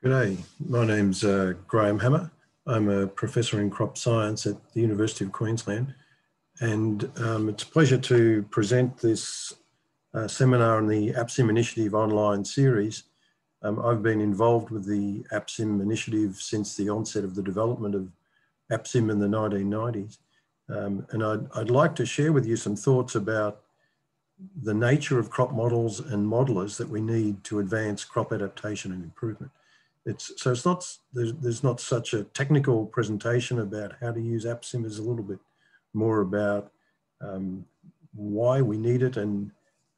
Good day. My name's uh, Graeme Hammer. I'm a professor in crop science at the University of Queensland. And um, it's a pleasure to present this uh, seminar on the APSIM Initiative online series. Um, I've been involved with the APSIM initiative since the onset of the development of APSIM in the 1990s. Um, and I'd, I'd like to share with you some thoughts about the nature of crop models and modelers that we need to advance crop adaptation and improvement. It's, so it's not, there's, there's not such a technical presentation about how to use APSIM, it's a little bit more about um, why we need it and,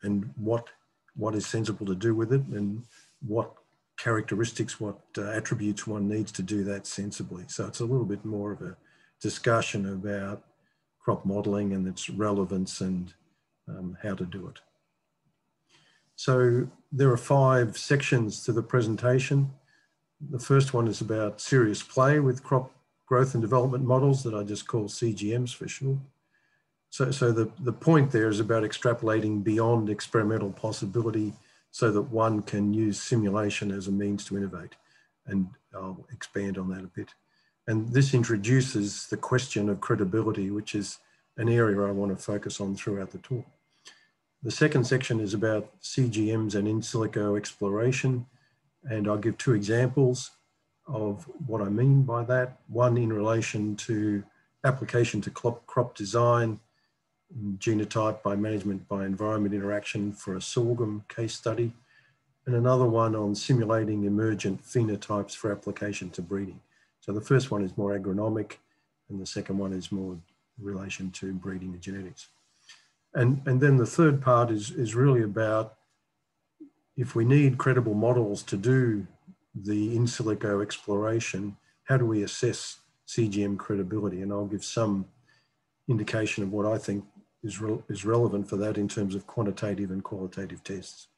and what, what is sensible to do with it and what characteristics, what uh, attributes one needs to do that sensibly. So it's a little bit more of a discussion about crop modeling and its relevance and um, how to do it. So there are five sections to the presentation. The first one is about serious play with crop growth and development models that I just call CGMs for short. So, so the, the point there is about extrapolating beyond experimental possibility so that one can use simulation as a means to innovate. And I'll expand on that a bit. And this introduces the question of credibility, which is an area I want to focus on throughout the talk. The second section is about CGMs and in silico exploration. And I'll give two examples of what I mean by that. One in relation to application to crop, design, genotype by management by environment interaction for a sorghum case study, and another one on simulating emergent phenotypes for application to breeding. So the first one is more agronomic, and the second one is more relation to breeding and genetics. And, and then the third part is, is really about if we need credible models to do the in silico exploration, how do we assess CGM credibility? And I'll give some indication of what I think is, re is relevant for that in terms of quantitative and qualitative tests.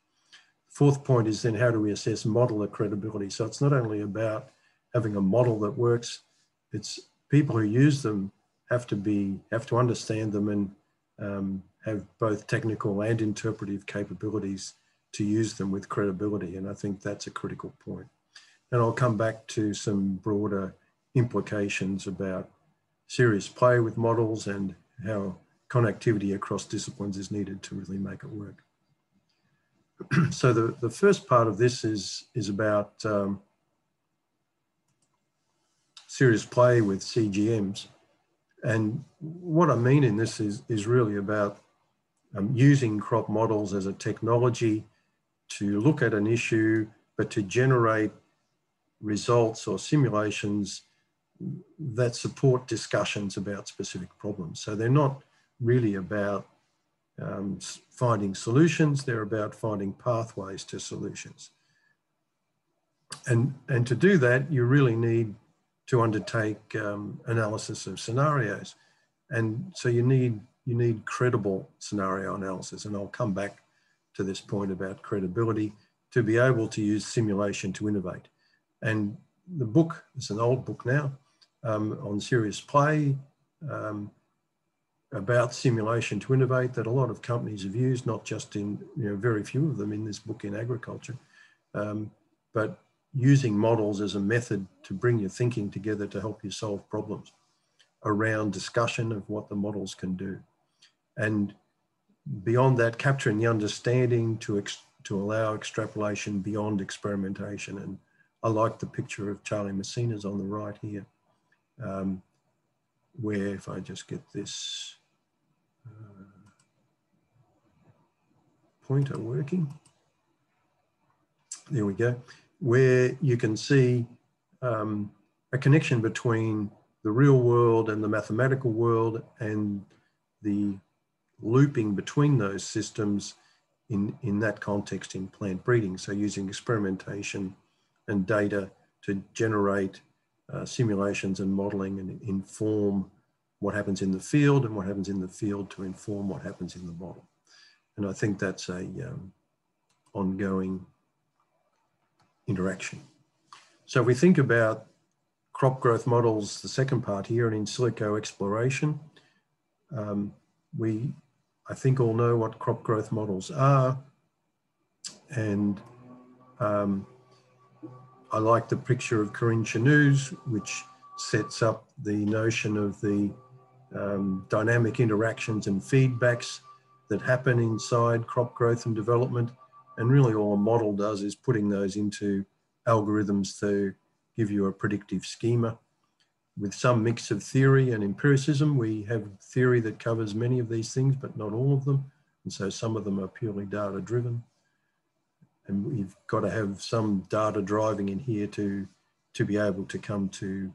Fourth point is then how do we assess modeler credibility? So it's not only about having a model that works, it's people who use them have to be, have to understand them and um, have both technical and interpretive capabilities to use them with credibility. And I think that's a critical point. And I'll come back to some broader implications about serious play with models and how connectivity across disciplines is needed to really make it work. so the, the first part of this is, is about um, serious play with CGMs. And what I mean in this is, is really about um, using crop models as a technology to look at an issue, but to generate results or simulations that support discussions about specific problems. So they're not really about um, finding solutions, they're about finding pathways to solutions. And, and to do that, you really need to undertake um, analysis of scenarios. And so you need you need credible scenario analysis. And I'll come back to this point about credibility to be able to use simulation to innovate. And the book, it's an old book now, um, on serious play, um, about simulation to innovate that a lot of companies have used, not just in, you know, very few of them in this book in agriculture, um, but using models as a method to bring your thinking together to help you solve problems around discussion of what the models can do and beyond that, capturing the understanding to, to allow extrapolation beyond experimentation. And I like the picture of Charlie Messina's on the right here, um, where if I just get this uh, pointer working, there we go, where you can see um, a connection between the real world and the mathematical world and the looping between those systems in, in that context in plant breeding. So using experimentation and data to generate uh, simulations and modeling and inform what happens in the field and what happens in the field to inform what happens in the model. And I think that's a um, ongoing interaction. So if we think about crop growth models, the second part here, and in silico exploration, um, we I think all know what crop growth models are. And um, I like the picture of Karine Chenu's, which sets up the notion of the um, dynamic interactions and feedbacks that happen inside crop growth and development. And really all a model does is putting those into algorithms to give you a predictive schema. With some mix of theory and empiricism, we have theory that covers many of these things, but not all of them. And so some of them are purely data driven. And we've got to have some data driving in here to, to be able to come to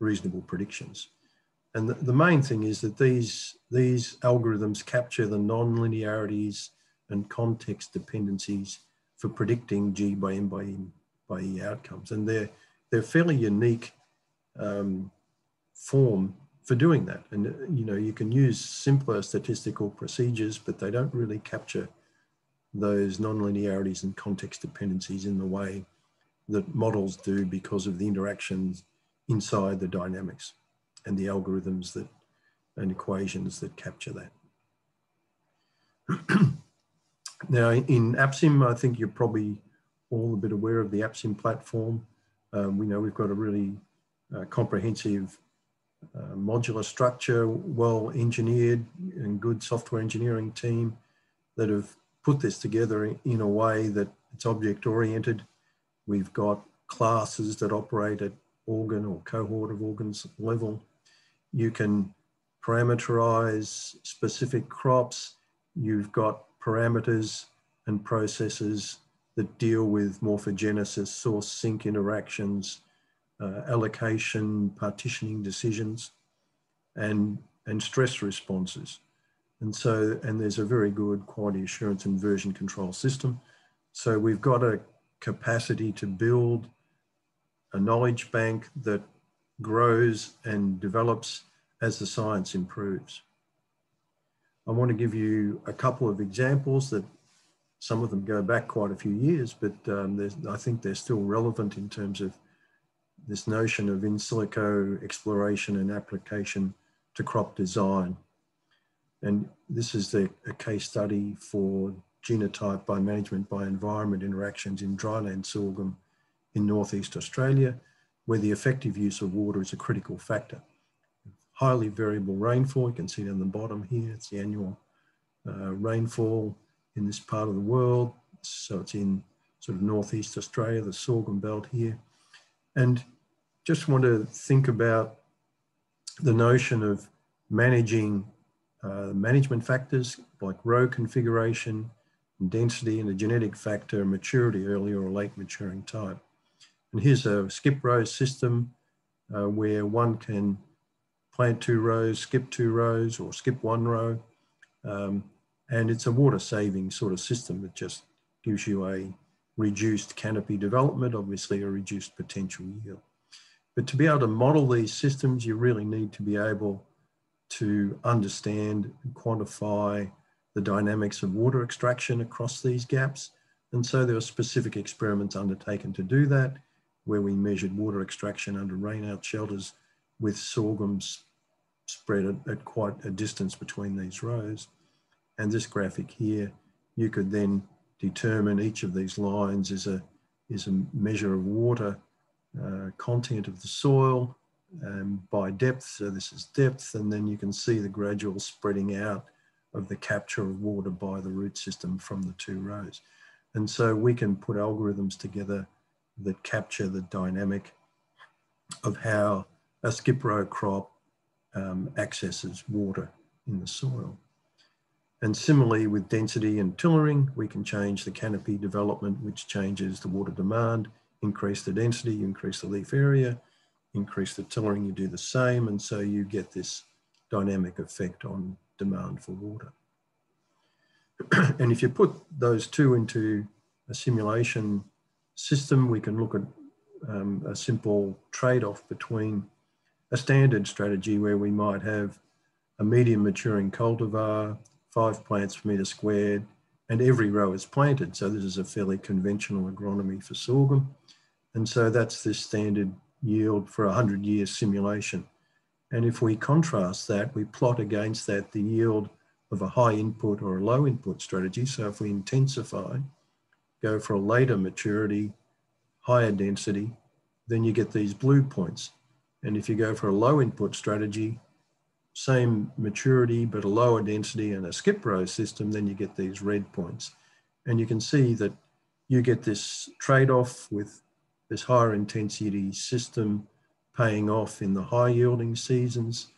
reasonable predictions. And the, the main thing is that these, these algorithms capture the non-linearities and context dependencies for predicting G by M by M by E outcomes. And they're, they're fairly unique um, form for doing that. And, you know, you can use simpler statistical procedures, but they don't really capture those non-linearities and context dependencies in the way that models do because of the interactions inside the dynamics and the algorithms that and equations that capture that. now in APSIM, I think you're probably all a bit aware of the APSIM platform. Um, we know we've got a really uh, comprehensive uh, modular structure, well engineered and good software engineering team that have put this together in a way that it's object oriented. We've got classes that operate at organ or cohort of organs level. You can parameterize specific crops. You've got parameters and processes that deal with morphogenesis, source sink interactions, uh, allocation, partitioning decisions, and, and stress responses. And so, and there's a very good quality assurance and version control system. So we've got a capacity to build a knowledge bank that grows and develops as the science improves. I want to give you a couple of examples that some of them go back quite a few years, but um, I think they're still relevant in terms of this notion of in silico exploration and application to crop design. And this is the, a case study for genotype by management by environment interactions in dryland sorghum in Northeast Australia, where the effective use of water is a critical factor. Highly variable rainfall, you can see down the bottom here, it's the annual uh, rainfall in this part of the world. So it's in sort of Northeast Australia, the sorghum belt here. And just want to think about the notion of managing uh, management factors like row configuration, density, and a genetic factor, maturity, early or late maturing type. And here's a skip row system uh, where one can plant two rows, skip two rows, or skip one row. Um, and it's a water saving sort of system that just gives you a reduced canopy development, obviously a reduced potential yield. But to be able to model these systems, you really need to be able to understand and quantify the dynamics of water extraction across these gaps. And so there were specific experiments undertaken to do that where we measured water extraction under rainout shelters with sorghums spread at, at quite a distance between these rows. And this graphic here, you could then determine each of these lines is a, is a measure of water uh, content of the soil um, by depth. So this is depth, and then you can see the gradual spreading out of the capture of water by the root system from the two rows. And so we can put algorithms together that capture the dynamic of how a skip row crop um, accesses water in the soil. And similarly with density and tillering, we can change the canopy development, which changes the water demand, increase the density, you increase the leaf area, increase the tillering, you do the same. And so you get this dynamic effect on demand for water. and if you put those two into a simulation system, we can look at um, a simple trade-off between a standard strategy where we might have a medium maturing cultivar, five plants per metre squared, and every row is planted. So this is a fairly conventional agronomy for sorghum. And so that's the standard yield for a 100 year simulation. And if we contrast that, we plot against that the yield of a high input or a low input strategy. So if we intensify, go for a later maturity, higher density, then you get these blue points. And if you go for a low input strategy, same maturity, but a lower density and a skip row system, then you get these red points. And you can see that you get this trade-off with this higher intensity system paying off in the high yielding seasons,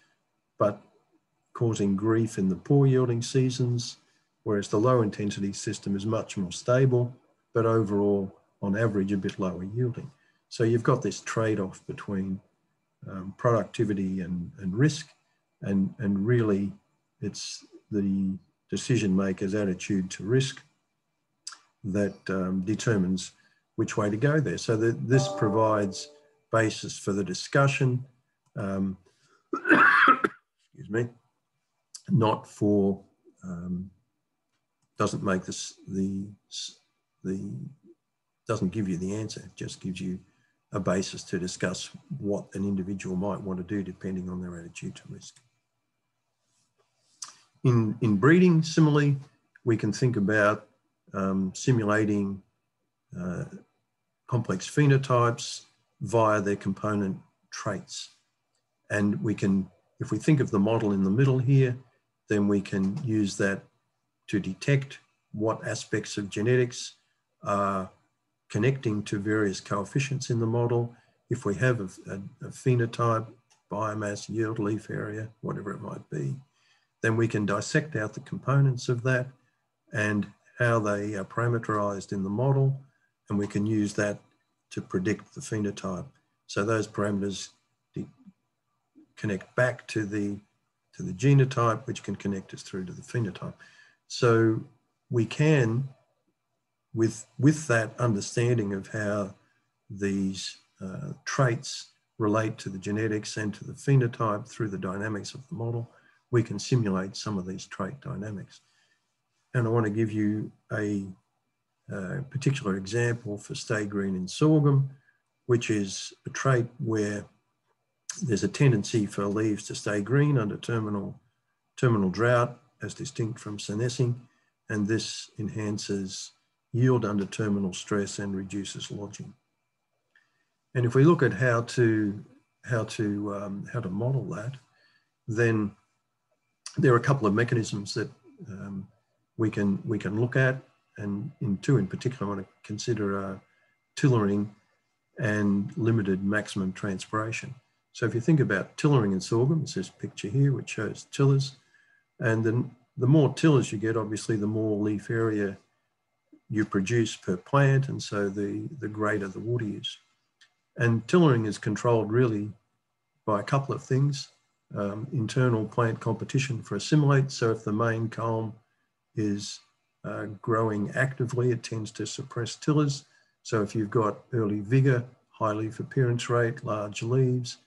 but causing grief in the poor yielding seasons, whereas the low intensity system is much more stable, but overall, on average, a bit lower yielding. So you've got this trade-off between um, productivity and, and risk, and, and really it's the decision maker's attitude to risk that um, determines which way to go there. So that this provides basis for the discussion, um, excuse me, not for, um, doesn't make this, the, the, doesn't give you the answer, it just gives you a basis to discuss what an individual might want to do depending on their attitude to risk. In, in breeding, similarly, we can think about um, simulating uh, complex phenotypes via their component traits. And we can, if we think of the model in the middle here, then we can use that to detect what aspects of genetics are connecting to various coefficients in the model. If we have a, a, a phenotype, biomass, yield, leaf area, whatever it might be, then we can dissect out the components of that and how they are parameterized in the model, and we can use that to predict the phenotype. So those parameters connect back to the, to the genotype, which can connect us through to the phenotype. So we can, with, with that understanding of how these uh, traits relate to the genetics and to the phenotype through the dynamics of the model, we can simulate some of these trait dynamics. And I want to give you a, a particular example for stay green in sorghum, which is a trait where there's a tendency for leaves to stay green under terminal, terminal drought as distinct from senescing, and this enhances yield under terminal stress and reduces lodging. And if we look at how to, how to, um, how to model that, then there are a couple of mechanisms that um, we can we can look at, and in two in particular, I want to consider uh, tillering and limited maximum transpiration. So if you think about tillering in sorghum, it's this picture here which shows tillers, and then the more tillers you get, obviously, the more leaf area you produce per plant, and so the the greater the water use. And tillering is controlled really by a couple of things. Um, internal plant competition for assimilate. So if the main culm is uh, growing actively, it tends to suppress tillers. So if you've got early vigor, high leaf appearance rate, large leaves,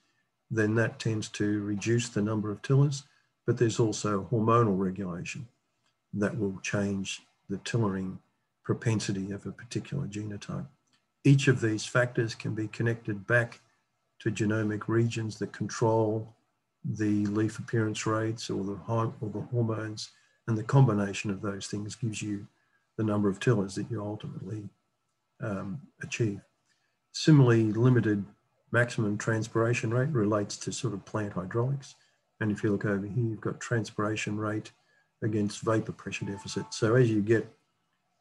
then that tends to reduce the number of tillers. But there's also hormonal regulation that will change the tillering propensity of a particular genotype. Each of these factors can be connected back to genomic regions that control the leaf appearance rates or the, or the hormones and the combination of those things gives you the number of tillers that you ultimately um, achieve. Similarly, limited maximum transpiration rate relates to sort of plant hydraulics. And if you look over here, you've got transpiration rate against vapor pressure deficit. So as you get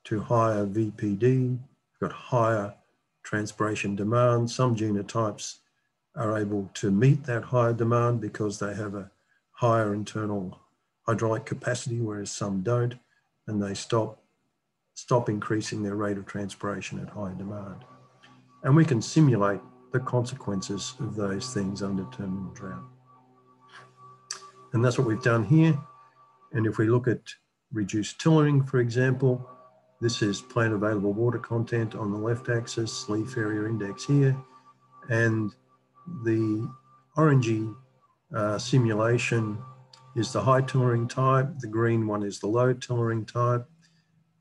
to higher VPD, you've got higher transpiration demand. Some genotypes are able to meet that higher demand because they have a higher internal hydraulic capacity, whereas some don't, and they stop, stop increasing their rate of transpiration at high demand. And we can simulate the consequences of those things under terminal drought. And that's what we've done here. And if we look at reduced tillering, for example, this is plant available water content on the left axis, leaf area index here, and the orangey uh, simulation is the high tillering type. The green one is the low tillering type.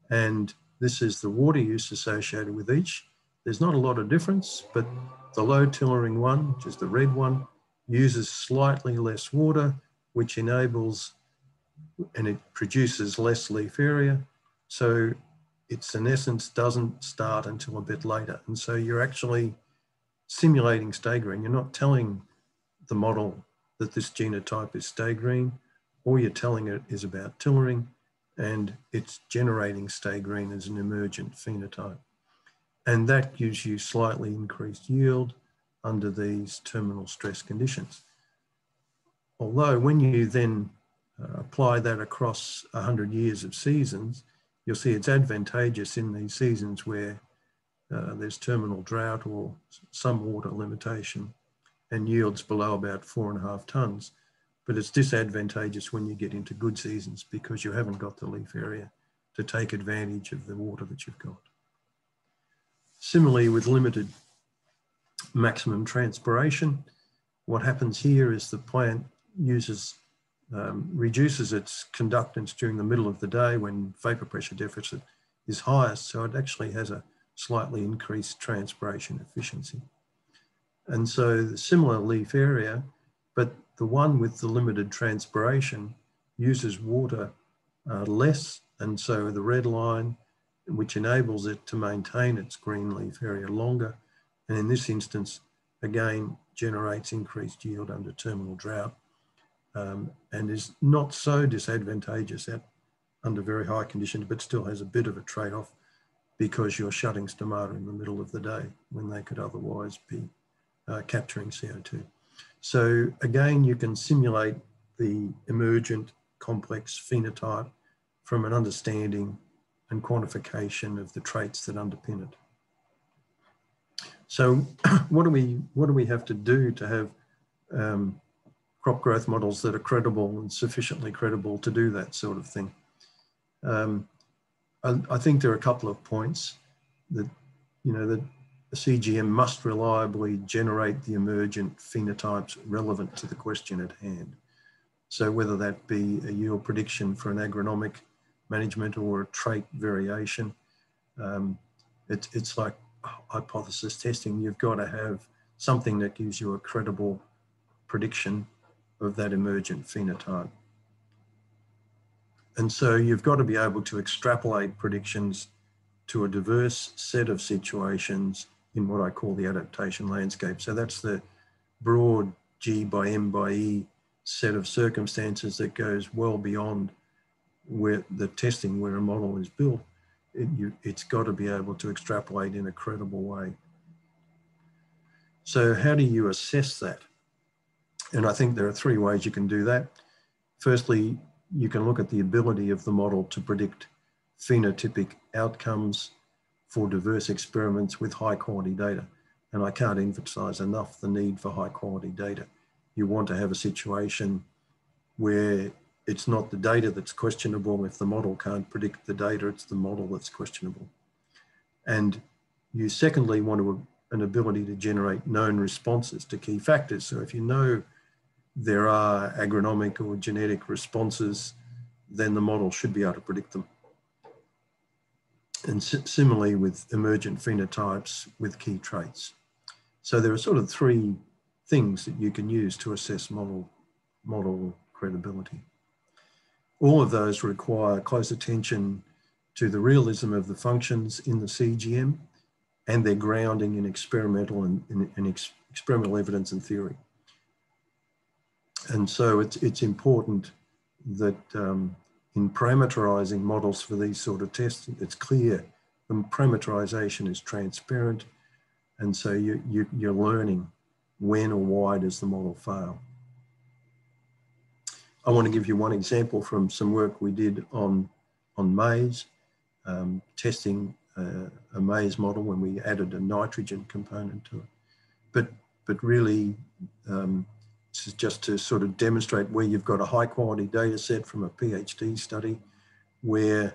And this is the water use associated with each. There's not a lot of difference, but the low tillering one, which is the red one, uses slightly less water, which enables and it produces less leaf area. So its senescence doesn't start until a bit later. And so you're actually simulating stay green. You're not telling the model that this genotype is stay green. All you're telling it is about tillering and it's generating stay green as an emergent phenotype. And that gives you slightly increased yield under these terminal stress conditions. Although when you then uh, apply that across 100 years of seasons, you'll see it's advantageous in these seasons where uh, there's terminal drought or some water limitation and yields below about four and a half tonnes. But it's disadvantageous when you get into good seasons because you haven't got the leaf area to take advantage of the water that you've got. Similarly, with limited maximum transpiration, what happens here is the plant uses um, reduces its conductance during the middle of the day when vapor pressure deficit is highest. So it actually has a slightly increased transpiration efficiency. And so the similar leaf area, but the one with the limited transpiration uses water uh, less. And so the red line, which enables it to maintain its green leaf area longer. And in this instance, again, generates increased yield under terminal drought um, and is not so disadvantageous at under very high conditions, but still has a bit of a trade-off because you're shutting stomata in the middle of the day when they could otherwise be uh, capturing CO2. So again, you can simulate the emergent complex phenotype from an understanding and quantification of the traits that underpin it. So what do we what do we have to do to have um, crop growth models that are credible and sufficiently credible to do that sort of thing. Um, I, I, think there are a couple of points that, you know, that a CGM must reliably generate the emergent phenotypes relevant to the question at hand. So whether that be a yield prediction for an agronomic management or a trait variation, um, it, it's like hypothesis testing. You've got to have something that gives you a credible prediction of that emergent phenotype. And so you've got to be able to extrapolate predictions to a diverse set of situations in what I call the adaptation landscape. So that's the broad G by M by E set of circumstances that goes well beyond where the testing where a model is built. It, you, it's got to be able to extrapolate in a credible way. So how do you assess that? And I think there are three ways you can do that. Firstly, you can look at the ability of the model to predict phenotypic outcomes for diverse experiments with high quality data. And I can't emphasize enough the need for high quality data. You want to have a situation where it's not the data that's questionable. If the model can't predict the data, it's the model that's questionable. And you secondly want to, an ability to generate known responses to key factors. So if you know there are agronomic or genetic responses, then the model should be able to predict them. And similarly with emergent phenotypes with key traits. So there are sort of three things that you can use to assess model, model credibility. All of those require close attention to the realism of the functions in the CGM and their grounding in experimental and, ex, experimental evidence and theory and so it's, it's important that um, in parameterizing models for these sort of tests, it's clear the parameterization is transparent. And so you, you, you're learning when or why does the model fail. I want to give you one example from some work we did on, on maize, um, testing uh, a maize model when we added a nitrogen component to it. But, but really, um, this is just to sort of demonstrate where you've got a high quality data set from a PhD study where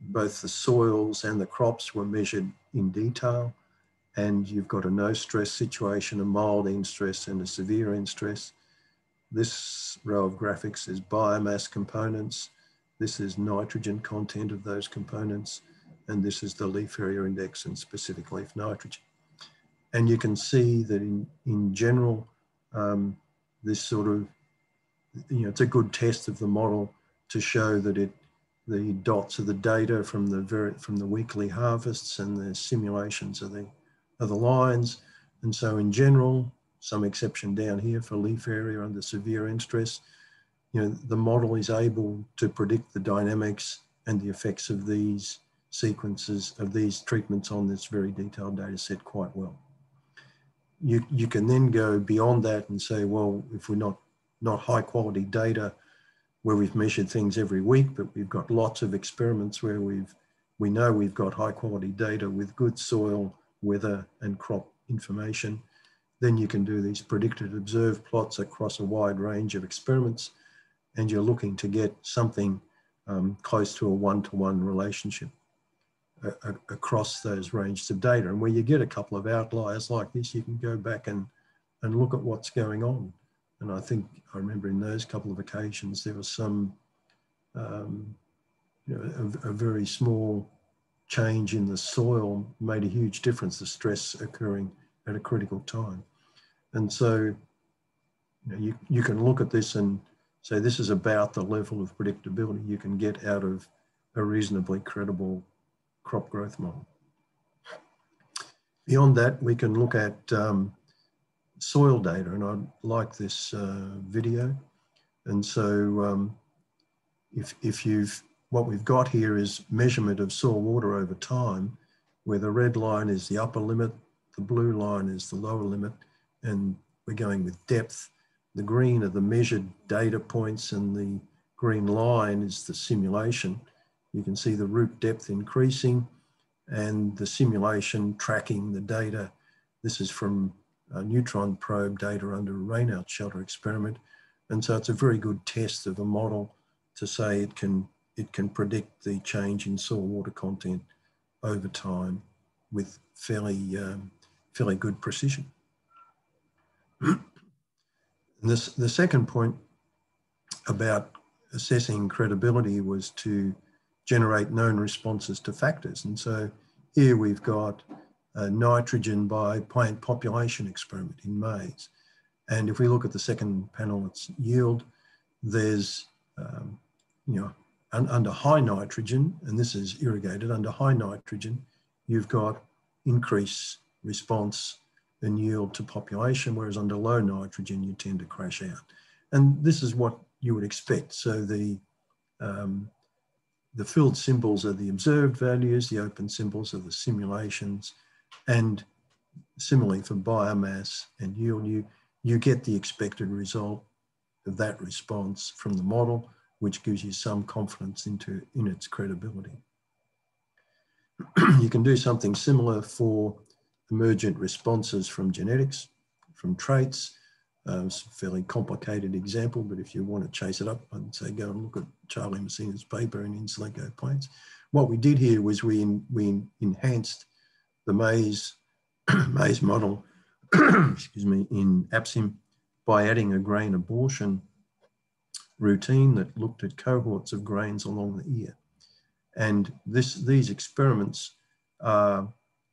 both the soils and the crops were measured in detail and you've got a no stress situation, a mild N stress and a severe N stress. This row of graphics is biomass components. This is nitrogen content of those components. And this is the leaf area index and specific leaf nitrogen. And you can see that in, in general, um, this sort of, you know, it's a good test of the model to show that it, the dots are the data from the very, from the weekly harvests and the simulations of the, of the lines. And so in general, some exception down here for leaf area under severe N stress, you know, the model is able to predict the dynamics and the effects of these sequences of these treatments on this very detailed data set quite well. You, you can then go beyond that and say, well, if we're not, not high quality data where we've measured things every week, but we've got lots of experiments where we've, we know we've got high quality data with good soil, weather and crop information, then you can do these predicted observed plots across a wide range of experiments and you're looking to get something um, close to a one-to-one -one relationship across those ranges of data. And where you get a couple of outliers like this, you can go back and, and look at what's going on. And I think I remember in those couple of occasions, there was some, um, you know, a, a, very small change in the soil made a huge difference, the stress occurring at a critical time. And so you, know, you, you can look at this and say this is about the level of predictability you can get out of a reasonably credible crop growth model. Beyond that, we can look at um, soil data, and I like this uh, video. And so um, if, if you've, what we've got here is measurement of soil water over time, where the red line is the upper limit, the blue line is the lower limit, and we're going with depth. The green are the measured data points and the green line is the simulation. You can see the root depth increasing and the simulation tracking the data. This is from a neutron probe data under a rainout shelter experiment. And so it's a very good test of a model to say it can, it can predict the change in soil water content over time with fairly, um, fairly good precision. this, the second point about assessing credibility was to generate known responses to factors. And so here we've got nitrogen by plant population experiment in maize. And if we look at the second panel, it's yield, there's, um, you know, un under high nitrogen, and this is irrigated, under high nitrogen, you've got increased response and yield to population, whereas under low nitrogen, you tend to crash out. And this is what you would expect. So the um, the filled symbols are the observed values, the open symbols are the simulations, and similarly for biomass and yield, you, you get the expected result of that response from the model, which gives you some confidence into in its credibility. you can do something similar for emergent responses from genetics, from traits, um, it's a fairly complicated example, but if you want to chase it up, I'd say go and look at Charlie Messina's paper in Silico plants. What we did here was we, in, we enhanced the maize, maize model, excuse me, in APSIM by adding a grain abortion routine that looked at cohorts of grains along the ear. And this, these experiments uh,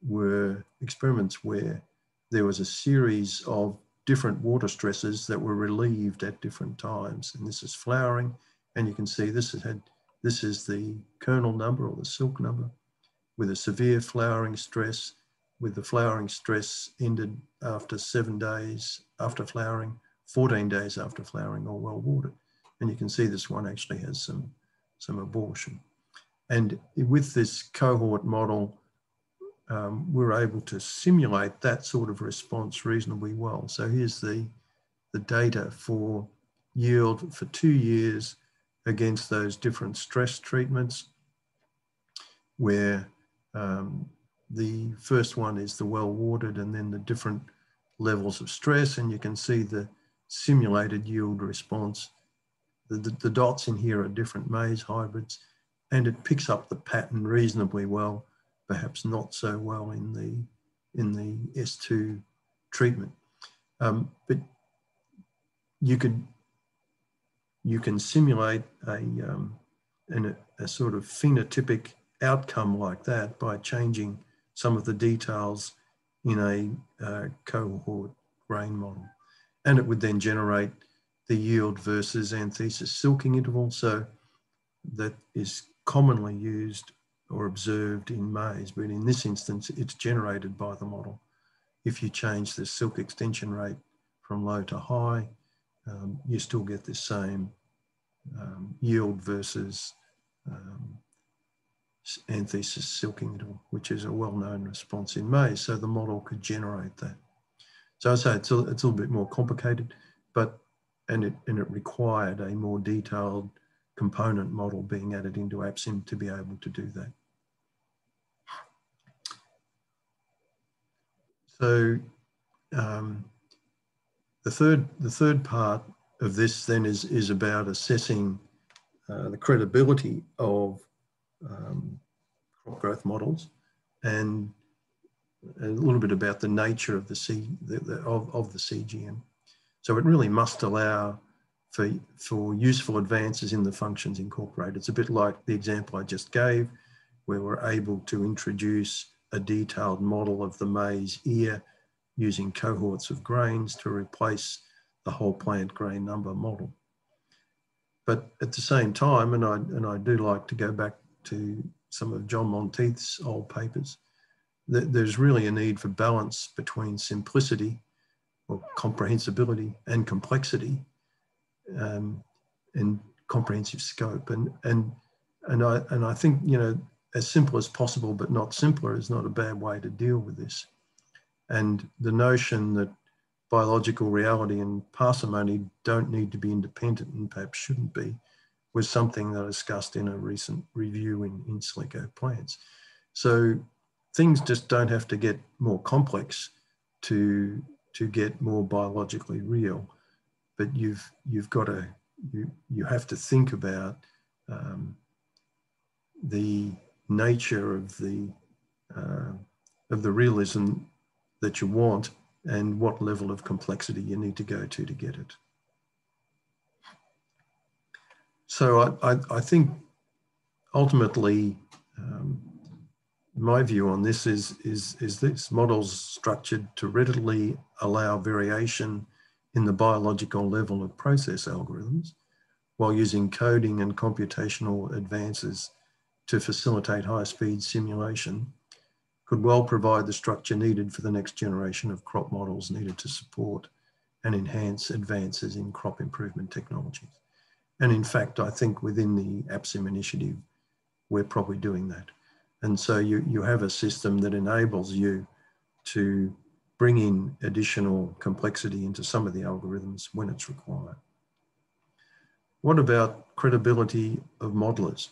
were experiments where there was a series of different water stresses that were relieved at different times. And this is flowering. And you can see this is, had, this is the kernel number or the silk number with a severe flowering stress, with the flowering stress ended after seven days after flowering, 14 days after flowering or well watered. And you can see this one actually has some, some abortion. And with this cohort model, um, we're able to simulate that sort of response reasonably well. So here's the, the data for yield for two years against those different stress treatments where um, the first one is the well watered and then the different levels of stress and you can see the simulated yield response. The, the, the dots in here are different maize hybrids and it picks up the pattern reasonably well perhaps not so well in the in the S2 treatment. Um, but you could you can simulate a, um, an, a sort of phenotypic outcome like that by changing some of the details in a uh, cohort grain model. And it would then generate the yield versus anthesis silking interval. So that is commonly used or observed in maize, but in this instance, it's generated by the model. If you change the silk extension rate from low to high, um, you still get the same um, yield versus um, anthesis silking which is a well-known response in maize. So the model could generate that. So I say it's a, it's a little bit more complicated, but and it and it required a more detailed component model being added into APSIM to be able to do that. So um, the third the third part of this then is is about assessing uh, the credibility of um, crop growth models and a little bit about the nature of the C the, the, of, of the CGM. So it really must allow for, for useful advances in the functions incorporated. It's a bit like the example I just gave, where we're able to introduce a detailed model of the maize ear using cohorts of grains to replace the whole plant grain number model. But at the same time, and I, and I do like to go back to some of John Monteith's old papers, that there's really a need for balance between simplicity or comprehensibility and complexity um, and comprehensive scope. And, and, and, I, and I think, you know, as simple as possible, but not simpler is not a bad way to deal with this. And the notion that biological reality and parsimony don't need to be independent and perhaps shouldn't be was something that I discussed in a recent review in, in silico plants. So things just don't have to get more complex to, to get more biologically real, but you've, you've got to, you, you have to think about um, the nature of the, uh, of the realism that you want and what level of complexity you need to go to to get it. So I, I, I think ultimately um, my view on this is, is, is this models structured to readily allow variation in the biological level of process algorithms while using coding and computational advances to facilitate high speed simulation could well provide the structure needed for the next generation of crop models needed to support and enhance advances in crop improvement technologies. And in fact, I think within the APSIM initiative, we're probably doing that. And so you, you have a system that enables you to bring in additional complexity into some of the algorithms when it's required. What about credibility of modelers?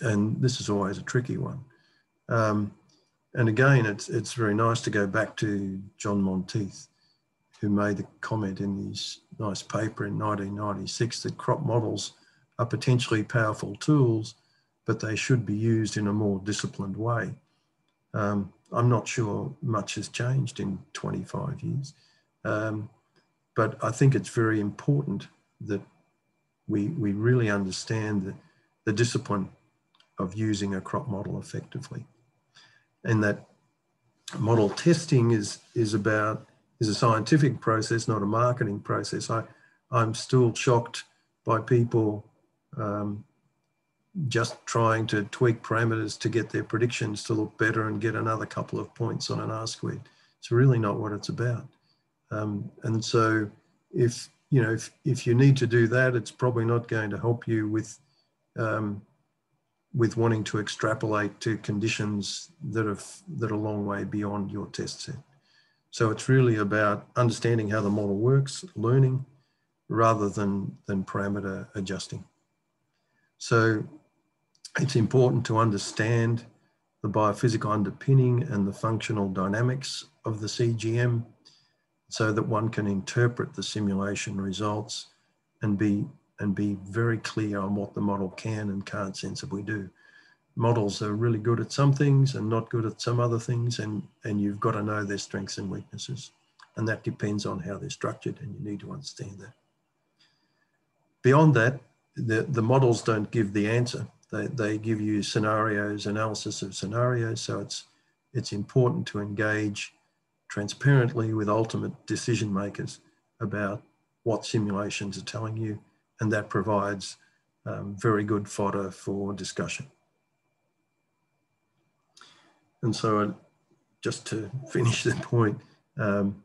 And this is always a tricky one. Um, and again, it's, it's very nice to go back to John Monteith, who made the comment in his nice paper in 1996 that crop models are potentially powerful tools, but they should be used in a more disciplined way. Um, I'm not sure much has changed in 25 years, um, but I think it's very important that we, we really understand the, the discipline of using a crop model effectively and that model testing is is about is a scientific process, not a marketing process. I I'm still shocked by people um, just trying to tweak parameters to get their predictions to look better and get another couple of points on an R squared. It's really not what it's about. Um, and so if you know if, if you need to do that, it's probably not going to help you with um, with wanting to extrapolate to conditions that are that are a long way beyond your test set. So it's really about understanding how the model works, learning, rather than, than parameter adjusting. So it's important to understand the biophysical underpinning and the functional dynamics of the CGM so that one can interpret the simulation results and be and be very clear on what the model can and can't sensibly do. Models are really good at some things and not good at some other things, and, and you've got to know their strengths and weaknesses. And that depends on how they're structured, and you need to understand that. Beyond that, the, the models don't give the answer. They, they give you scenarios, analysis of scenarios. So it's, it's important to engage transparently with ultimate decision makers about what simulations are telling you and that provides um, very good fodder for discussion. And so, uh, just to finish the point, um,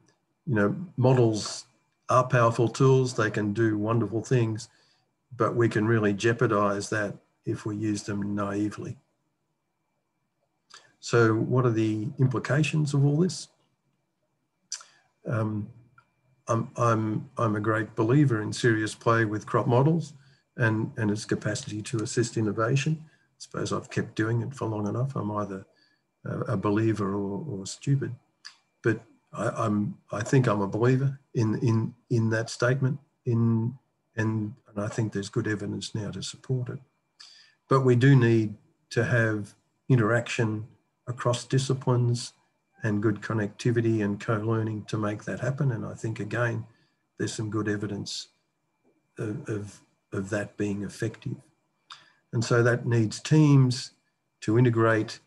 you know, models are powerful tools. They can do wonderful things, but we can really jeopardize that if we use them naively. So, what are the implications of all this? Um, I'm, I'm, I'm a great believer in serious play with crop models and, and its capacity to assist innovation. I suppose I've kept doing it for long enough. I'm either a, believer or, or, stupid. But I, am I think I'm a believer in, in, in that statement in, and, and I think there's good evidence now to support it. But we do need to have interaction across disciplines and good connectivity and co-learning to make that happen. And I think again, there's some good evidence of, of, of that being effective. And so that needs teams to integrate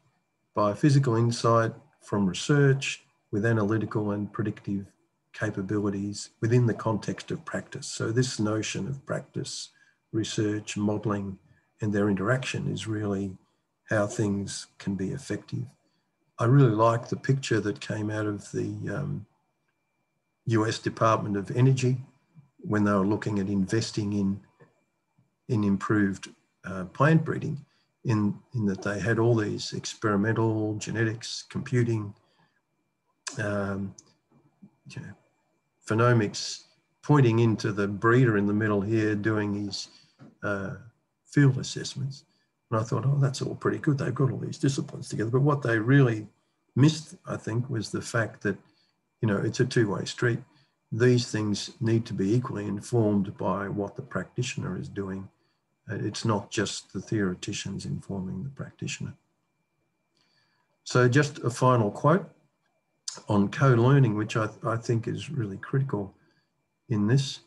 biophysical insight from research with analytical and predictive capabilities within the context of practice. So this notion of practice, research, modelling and their interaction is really how things can be effective. I really like the picture that came out of the um, US Department of Energy when they were looking at investing in, in improved uh, plant breeding, in, in that they had all these experimental genetics, computing, um, you know, phenomics pointing into the breeder in the middle here doing his uh, field assessments. And I thought, oh, that's all pretty good. They've got all these disciplines together. But what they really missed, I think, was the fact that, you know, it's a two way street. These things need to be equally informed by what the practitioner is doing. Uh, it's not just the theoreticians informing the practitioner. So, just a final quote on co learning, which I, I think is really critical in this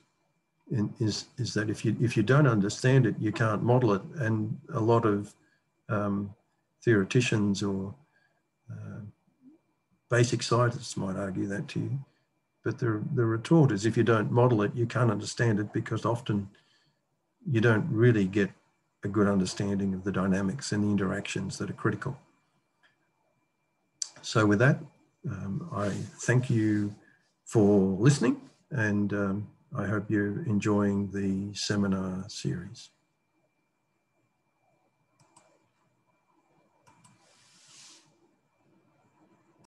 is is that if you if you don't understand it, you can't model it. And a lot of um, theoreticians or uh, basic scientists might argue that to you. But the the retort is if you don't model it, you can't understand it because often you don't really get a good understanding of the dynamics and the interactions that are critical. So with that, um, I thank you for listening and um, I hope you're enjoying the seminar series.